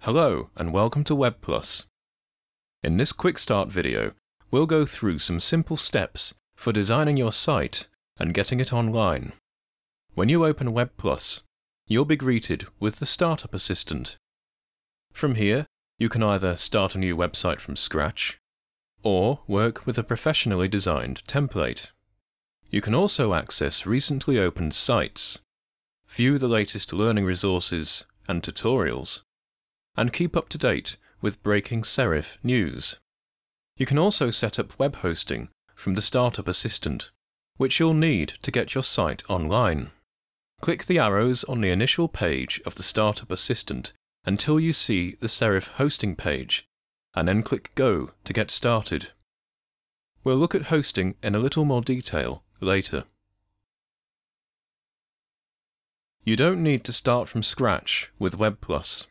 Hello and welcome to WebPlus. In this quick start video, we'll go through some simple steps for designing your site and getting it online. When you open WebPlus, you'll be greeted with the Startup Assistant. From here, you can either start a new website from scratch or work with a professionally designed template. You can also access recently opened sites, view the latest learning resources and tutorials, and keep up to date with breaking serif news. You can also set up web hosting from the Startup Assistant, which you'll need to get your site online. Click the arrows on the initial page of the Startup Assistant until you see the serif hosting page, and then click Go to get started. We'll look at hosting in a little more detail later. You don't need to start from scratch with WebPlus.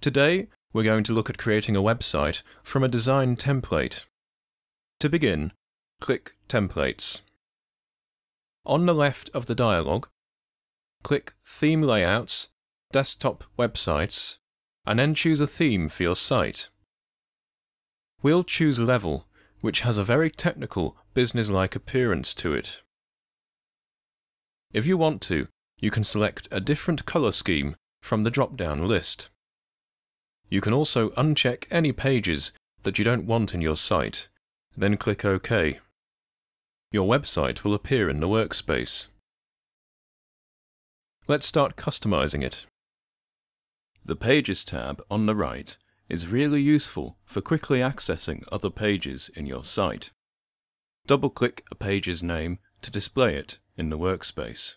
Today, we're going to look at creating a website from a design template. To begin, click Templates. On the left of the dialog, click Theme Layouts, Desktop Websites, and then choose a theme for your site. We'll choose Level, which has a very technical, business-like appearance to it. If you want to, you can select a different colour scheme from the drop-down list. You can also uncheck any pages that you don't want in your site, then click OK. Your website will appear in the workspace. Let's start customizing it. The Pages tab on the right is really useful for quickly accessing other pages in your site. Double-click a page's name to display it in the workspace.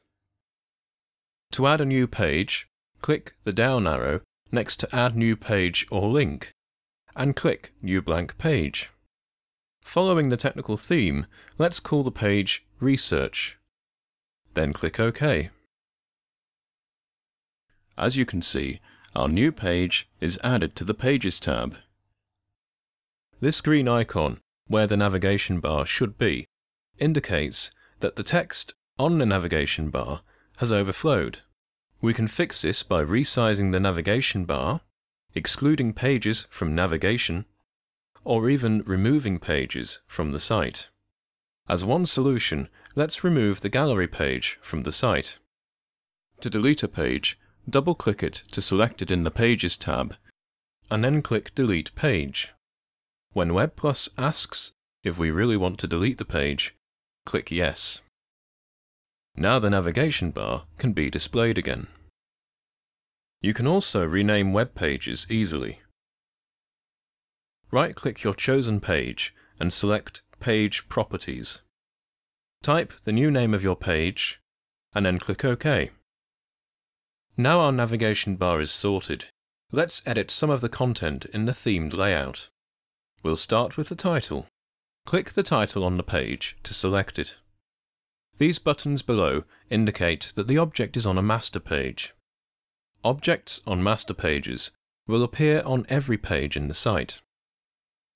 To add a new page, click the down arrow next to Add New Page or Link, and click New Blank Page. Following the technical theme, let's call the page Research. Then click OK. As you can see, our new page is added to the Pages tab. This green icon, where the navigation bar should be, indicates that the text on the navigation bar has overflowed. We can fix this by resizing the navigation bar, excluding pages from navigation, or even removing pages from the site. As one solution, let's remove the gallery page from the site. To delete a page, double-click it to select it in the Pages tab, and then click Delete Page. When WebPlus asks if we really want to delete the page, click Yes. Now the navigation bar can be displayed again. You can also rename web pages easily. Right-click your chosen page and select Page Properties. Type the new name of your page, and then click OK. Now our navigation bar is sorted, let's edit some of the content in the themed layout. We'll start with the title. Click the title on the page to select it. These buttons below indicate that the object is on a master page. Objects on master pages will appear on every page in the site.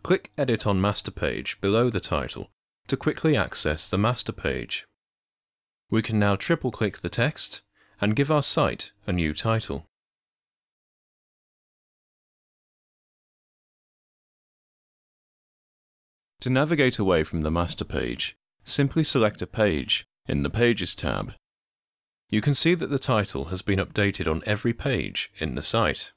Click Edit on Master Page below the title to quickly access the master page. We can now triple-click the text and give our site a new title. To navigate away from the master page, simply select a page in the Pages tab. You can see that the title has been updated on every page in the site.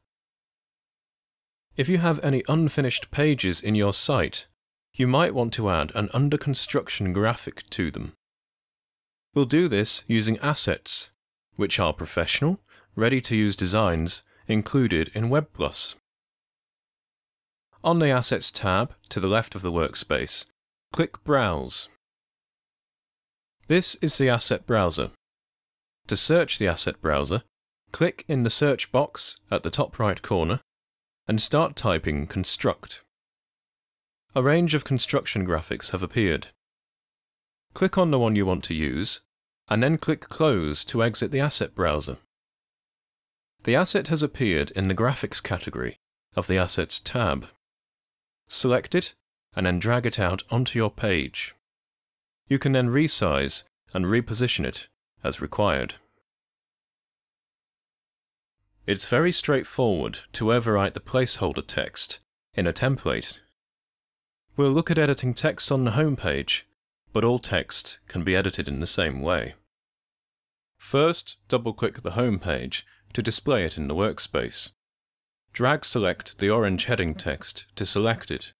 If you have any unfinished pages in your site, you might want to add an under construction graphic to them. We'll do this using assets, which are professional, ready-to-use designs included in WebPlus. On the Assets tab to the left of the workspace, click Browse. This is the asset browser. To search the asset browser, click in the search box at the top right corner and start typing construct. A range of construction graphics have appeared. Click on the one you want to use, and then click Close to exit the asset browser. The asset has appeared in the Graphics category of the Assets tab. Select it, and then drag it out onto your page. You can then resize and reposition it as required. It's very straightforward to overwrite the placeholder text in a template. We'll look at editing text on the home page, but all text can be edited in the same way. First, double-click the home page to display it in the workspace. Drag select the orange heading text to select it,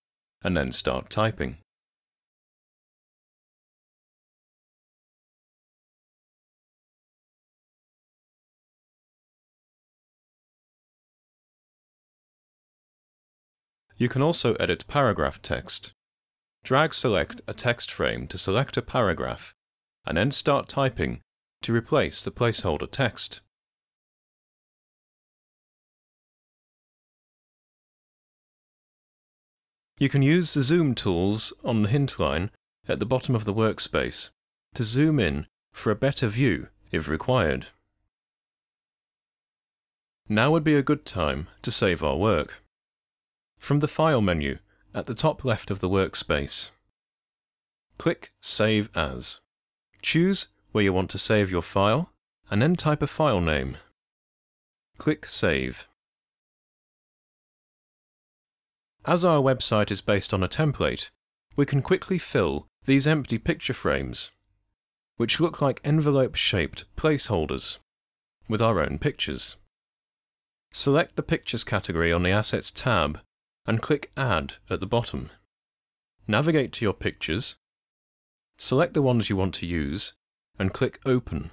and then start typing. You can also edit paragraph text. Drag select a text frame to select a paragraph, and then start typing to replace the placeholder text. You can use the zoom tools on the hint line at the bottom of the workspace to zoom in for a better view if required. Now would be a good time to save our work. From the File menu at the top left of the workspace, click Save As. Choose where you want to save your file, and then type a file name. Click Save. As our website is based on a template, we can quickly fill these empty picture frames, which look like envelope-shaped placeholders, with our own pictures. Select the Pictures category on the Assets tab and click Add at the bottom. Navigate to your pictures, select the ones you want to use, and click Open.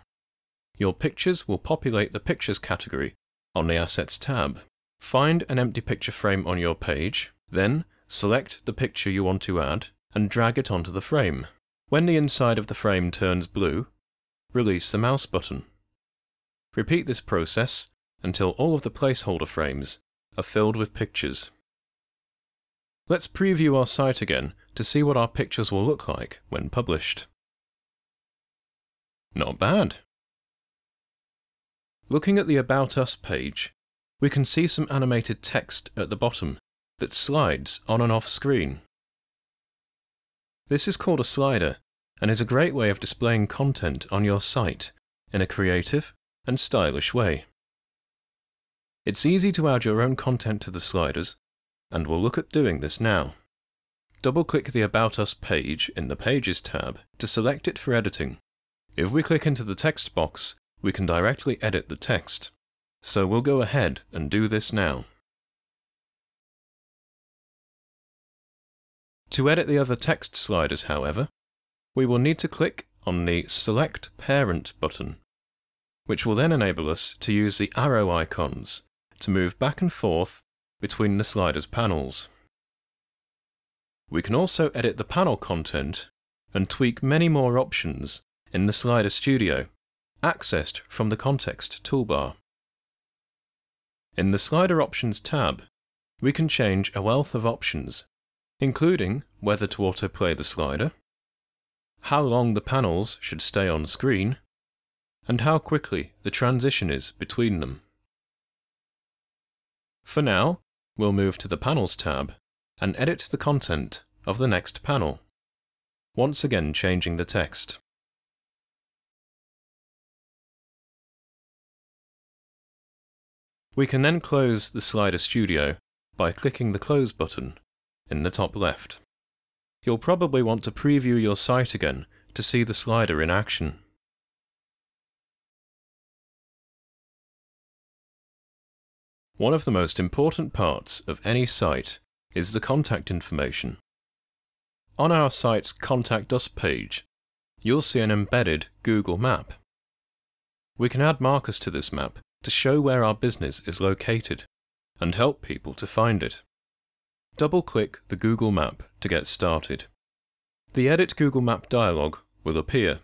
Your pictures will populate the Pictures category on the Assets tab. Find an empty picture frame on your page, then select the picture you want to add and drag it onto the frame. When the inside of the frame turns blue, release the mouse button. Repeat this process until all of the placeholder frames are filled with pictures. Let's preview our site again to see what our pictures will look like when published. Not bad. Looking at the About Us page, we can see some animated text at the bottom that slides on and off screen. This is called a slider and is a great way of displaying content on your site in a creative and stylish way. It's easy to add your own content to the sliders and we'll look at doing this now. Double-click the About Us page in the Pages tab to select it for editing. If we click into the text box, we can directly edit the text. So we'll go ahead and do this now. To edit the other text sliders, however, we will need to click on the Select Parent button, which will then enable us to use the arrow icons to move back and forth between the sliders panels. We can also edit the panel content and tweak many more options in the Slider Studio, accessed from the Context toolbar. In the Slider Options tab, we can change a wealth of options, including whether to autoplay the slider, how long the panels should stay on screen, and how quickly the transition is between them. For now, we'll move to the Panels tab and edit the content of the next panel, once again changing the text. We can then close the Slider Studio by clicking the Close button in the top left. You'll probably want to preview your site again to see the slider in action. One of the most important parts of any site is the contact information. On our site's Contact Us page, you'll see an embedded Google map. We can add markers to this map to show where our business is located and help people to find it. Double-click the Google map to get started. The Edit Google Map dialog will appear.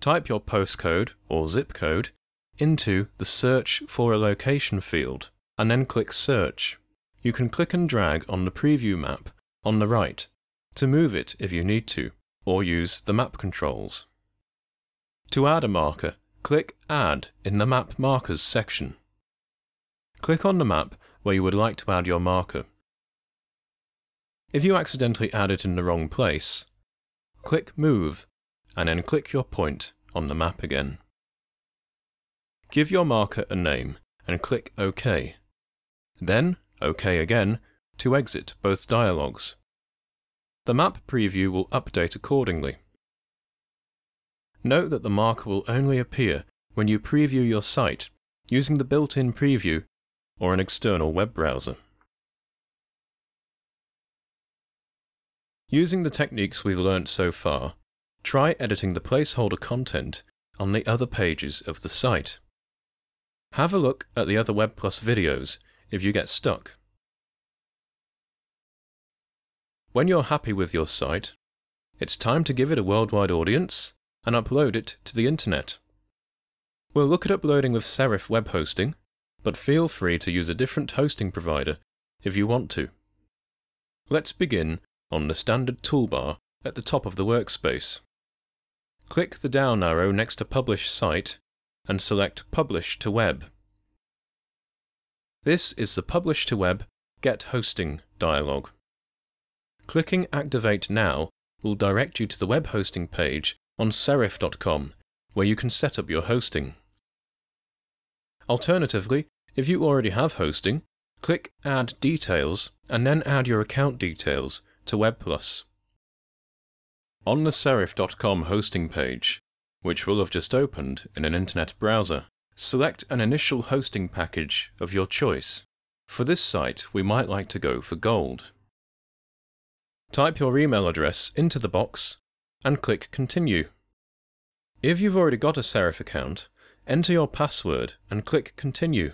Type your postcode or zip code into the Search for a Location field and then click Search. You can click and drag on the preview map on the right to move it if you need to, or use the map controls. To add a marker, click Add in the Map Markers section. Click on the map where you would like to add your marker. If you accidentally add it in the wrong place, click Move and then click your point on the map again. Give your marker a name and click OK. Then OK again to exit both dialogues. The map preview will update accordingly. Note that the marker will only appear when you preview your site using the built-in preview or an external web browser. Using the techniques we've learnt so far, try editing the placeholder content on the other pages of the site. Have a look at the other Web Plus videos if you get stuck. When you're happy with your site, it's time to give it a worldwide audience and upload it to the internet. We'll look at uploading with Serif web hosting, but feel free to use a different hosting provider if you want to. Let's begin on the standard toolbar at the top of the workspace. Click the down arrow next to Publish Site and select Publish to Web. This is the Publish to Web Get Hosting dialog. Clicking Activate Now will direct you to the web hosting page on serif.com, where you can set up your hosting. Alternatively, if you already have hosting, click Add Details and then add your account details to WebPlus. On the serif.com hosting page, which will have just opened in an internet browser, select an initial hosting package of your choice. For this site, we might like to go for Gold. Type your email address into the box and click Continue. If you've already got a Serif account, enter your password and click Continue.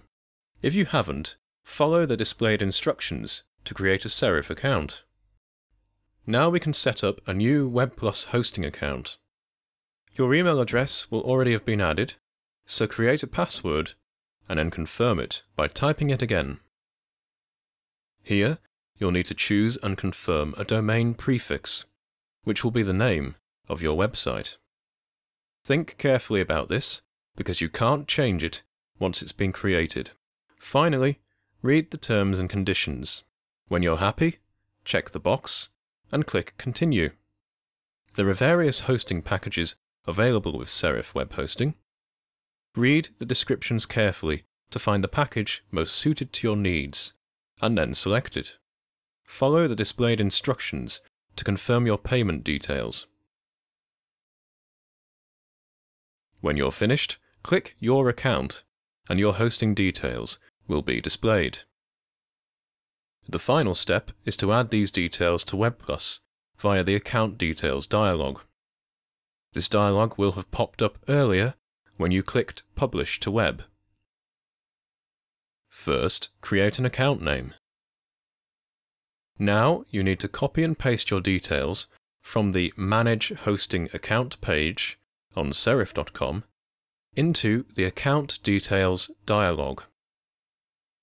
If you haven't, follow the displayed instructions to create a Serif account. Now we can set up a new WebPlus hosting account. Your email address will already have been added, so create a password and then confirm it by typing it again. Here, you'll need to choose and confirm a domain prefix, which will be the name of your website. Think carefully about this, because you can't change it once it's been created. Finally, read the terms and conditions. When you're happy, check the box and click Continue. There are various hosting packages available with Serif Web Hosting. Read the descriptions carefully to find the package most suited to your needs, and then select it. Follow the displayed instructions to confirm your payment details. When you're finished, click Your Account, and your hosting details will be displayed. The final step is to add these details to WebPlus via the Account Details dialog. This dialog will have popped up earlier when you clicked Publish to Web. First, create an account name. Now you need to copy and paste your details from the Manage Hosting Account page on serif.com into the Account Details dialog.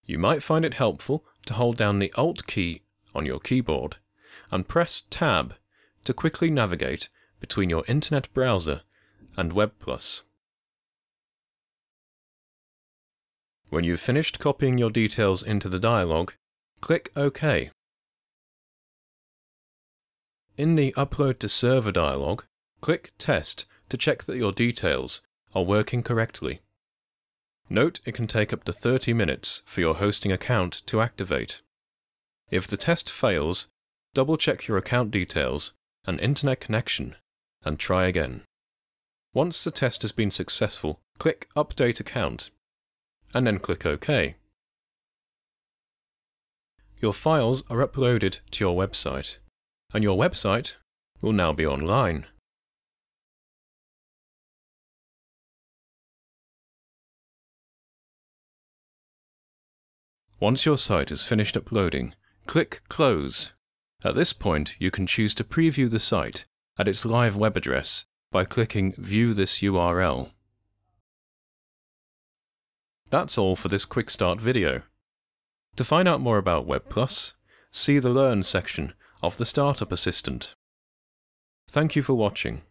You might find it helpful to hold down the Alt key on your keyboard and press Tab to quickly navigate between your internet browser and WebPlus. When you've finished copying your details into the dialog, click OK. In the Upload to Server dialog, click Test to check that your details are working correctly. Note it can take up to 30 minutes for your hosting account to activate. If the test fails, double check your account details and internet connection and try again. Once the test has been successful, click Update Account and then click OK. Your files are uploaded to your website, and your website will now be online. Once your site is finished uploading, click Close. At this point, you can choose to preview the site at its live web address by clicking View this URL. That's all for this quick start video. To find out more about WebPlus, see the Learn section of the Startup Assistant. Thank you for watching.